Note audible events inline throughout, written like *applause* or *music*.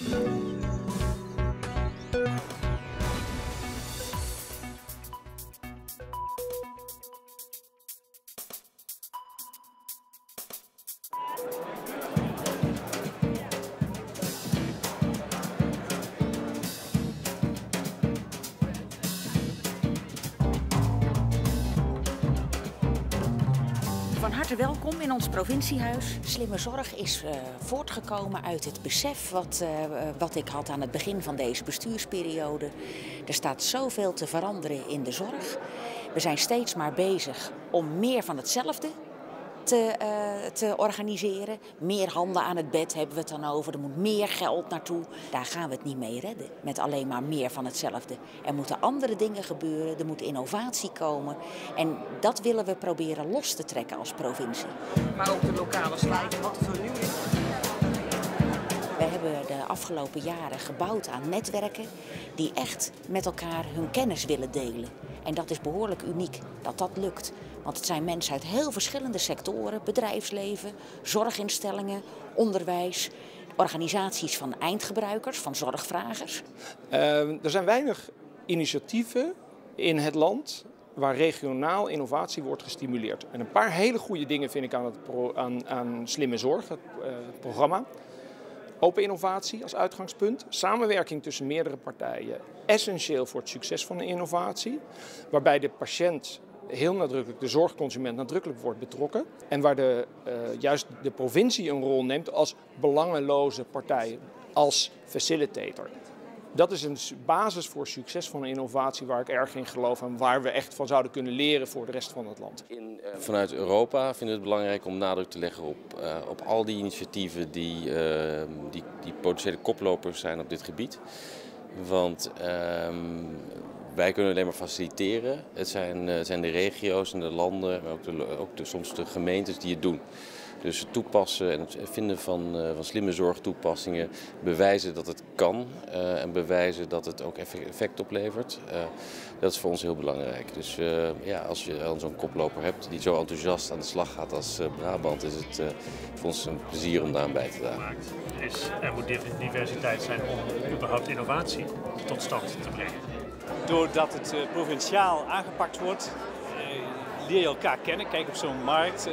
Bye. Van harte welkom in ons provinciehuis. Slimme zorg is eh, voortgekomen uit het besef wat, eh, wat ik had aan het begin van deze bestuursperiode. Er staat zoveel te veranderen in de zorg. We zijn steeds maar bezig om meer van hetzelfde te, eh, te organiseren. Meer handen aan het bed hebben we het dan over. Er moet meer geld naartoe. Daar gaan we het niet mee redden. Met alleen maar meer van hetzelfde. Er moeten andere dingen gebeuren. Er moet innovatie komen. En dat willen we proberen los te trekken als provincie. Maar ook de lokale slijten, wat veel nieuw is. We hebben de afgelopen jaren gebouwd aan netwerken die echt met elkaar hun kennis willen delen. En dat is behoorlijk uniek dat dat lukt. Want het zijn mensen uit heel verschillende sectoren: bedrijfsleven, zorginstellingen, onderwijs, organisaties van eindgebruikers, van zorgvragers. Uh, er zijn weinig initiatieven in het land waar regionaal innovatie wordt gestimuleerd. En een paar hele goede dingen vind ik aan, het aan, aan Slimme Zorg, het uh, programma. Open innovatie als uitgangspunt. Samenwerking tussen meerdere partijen. Essentieel voor het succes van de innovatie. Waarbij de patiënt heel nadrukkelijk, de zorgconsument nadrukkelijk wordt betrokken. En waar de, uh, juist de provincie een rol neemt als belangeloze partij, als facilitator. Dat is een basis voor succes van innovatie waar ik erg in geloof en waar we echt van zouden kunnen leren voor de rest van het land. Vanuit Europa vinden we het belangrijk om nadruk te leggen op, uh, op al die initiatieven die, uh, die, die potentiële koplopers zijn op dit gebied. Want uh, wij kunnen alleen maar faciliteren. Het zijn, het zijn de regio's en de landen, maar ook, de, ook de, soms de gemeentes die het doen. Dus het toepassen en het vinden van, uh, van slimme zorgtoepassingen, bewijzen dat het kan uh, en bewijzen dat het ook effect oplevert. Uh, dat is voor ons heel belangrijk. Dus ja, als je al zo'n koploper hebt die zo enthousiast aan de slag gaat als Brabant, is het voor ons een plezier om daar aan bij te dragen. Is, er moet diversiteit zijn om überhaupt innovatie tot stand te brengen. Doordat het provinciaal aangepakt wordt, leer je elkaar kennen. Kijk op zo'n markt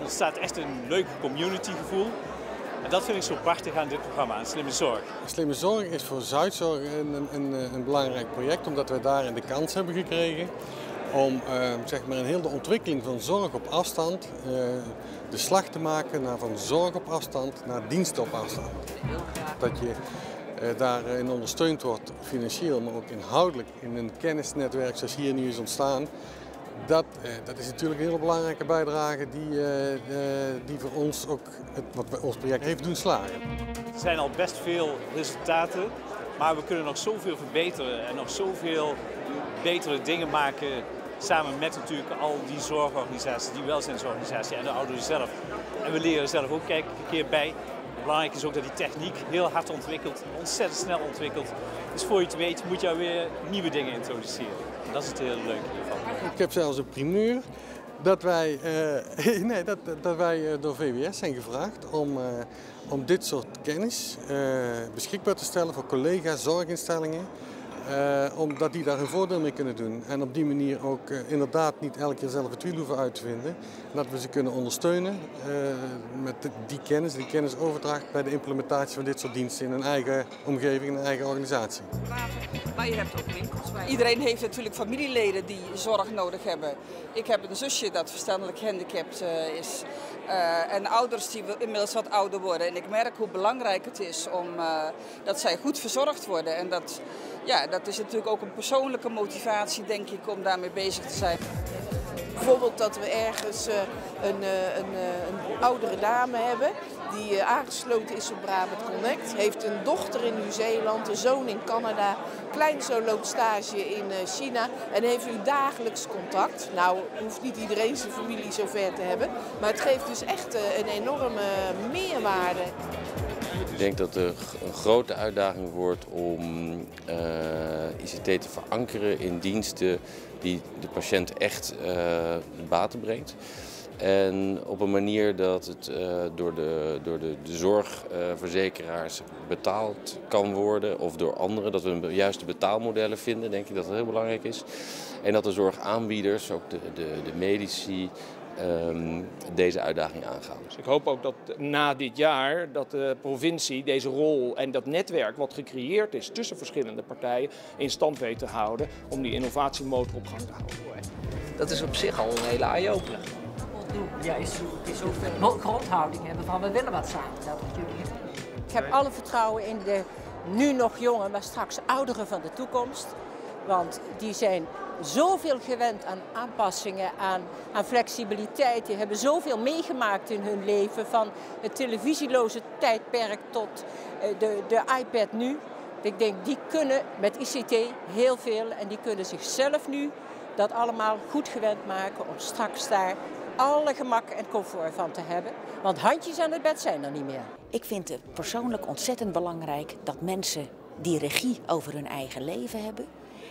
ontstaat echt een leuk communitygevoel. En dat vind ik zo prachtig aan dit programma, aan Slimme Zorg. Slimme Zorg is voor Zuidzorg een, een, een belangrijk project, omdat we daarin de kans hebben gekregen om uh, zeg maar in heel de ontwikkeling van zorg op afstand uh, de slag te maken naar van zorg op afstand naar dienst op afstand. Dat je uh, daarin ondersteund wordt financieel, maar ook inhoudelijk in een kennisnetwerk zoals hier nu is ontstaan. Dat, eh, dat, is natuurlijk een hele belangrijke bijdrage die, uh, uh, die voor ons ook het, wat ons project heeft doen slagen. Er zijn al best veel resultaten, maar we kunnen nog zoveel verbeteren en nog zoveel betere dingen maken samen met natuurlijk al die zorgorganisaties, die welzijnsorganisaties en de ouderen zelf. En we leren zelf ook kijk een keer bij. Belangrijk is ook dat die techniek heel hard ontwikkelt, ontzettend snel ontwikkelt. Dus voor je het weet moet je weer nieuwe dingen introduceren. En dat is het hele leuke hiervan. Ik heb zelfs een primeur dat wij, uh, *laughs* nee, dat, dat wij door VWS zijn gevraagd om, uh, om dit soort kennis beschikbaar te stellen voor collega's, zorginstellingen. Uh, omdat die daar hun voordeel mee kunnen doen. En op die manier ook uh, inderdaad niet elke keer zelf het wiel hoeven uit te vinden. En dat we ze kunnen ondersteunen uh, met die kennis, die kennisoverdracht bij de implementatie van dit soort diensten in een eigen omgeving, in een eigen organisatie. Maar je hebt ook winkels bij. Iedereen heeft natuurlijk familieleden die zorg nodig hebben. Ik heb een zusje dat verstandelijk gehandicapt is. en ouders die inmiddels wat ouder worden. En ik merk hoe belangrijk het is om, dat zij goed verzorgd worden. En dat, ja, dat is natuurlijk ook een persoonlijke motivatie, denk ik, om daarmee bezig te zijn. Bijvoorbeeld dat we ergens uh, een, uh, een, uh, een, oudere dame hebben die aangesloten is op Brabant Connect. Heeft een dochter in Nieuw-Zeeland, een zoon in Canada. Kleinzoon loopt stage in China en heeft nu dagelijks contact. Nou, hoeft niet iedereen zijn familie zo ver te hebben. Maar het geeft dus echt een enorme meerwaarde. Ik denk dat het een grote uitdaging wordt om uh, ICT te verankeren in diensten die de patiënt echt uh, baten brengt. En op een manier dat het uh, door, de, door de, de zorgverzekeraars betaald kan worden of door anderen. Dat we de juiste betaalmodellen vinden, denk ik dat dat heel belangrijk is. En dat de zorgaanbieders, ook de, de, de medici, deze uitdaging aangaan. Dus ik hoop ook dat na dit jaar dat de provincie deze rol en dat netwerk wat gecreëerd is tussen verschillende partijen in stand weet te houden om die innovatiemotor op gang te houden. Dat is op zich al een hele eye-opener. Ja, is, is zoveel grondhouding hebben van we willen wat samen. Dat jullie. Ik heb alle vertrouwen in de nu nog jonge, maar straks ouderen van de toekomst. Want die zijn zoveel gewend aan aanpassingen, aan, aan flexibiliteit. Die hebben zoveel meegemaakt in hun leven. Van het televisieloze tijdperk tot eh, de, de iPad nu. Ik denk, die kunnen met ICT heel veel. En die kunnen zichzelf nu dat allemaal goed gewend maken om straks daar alle gemak en comfort van te hebben. Want handjes aan het bed zijn er niet meer. Ik vind het persoonlijk ontzettend belangrijk dat mensen die regie over hun eigen leven hebben.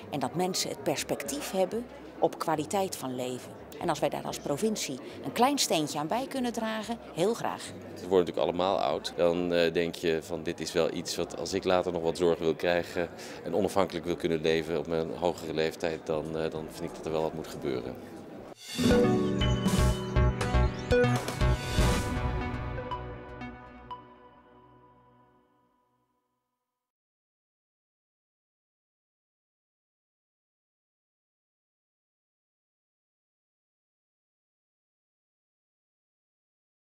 En dat mensen het perspectief hebben op kwaliteit van leven. En als wij daar als provincie een klein steentje aan bij kunnen dragen, heel graag. We worden natuurlijk allemaal oud. Dan uh, denk je van dit is wel iets wat als ik later nog wat zorg wil krijgen en onafhankelijk wil kunnen leven op mijn hogere leeftijd, dan, uh, dan vind ik dat er wel wat moet gebeuren.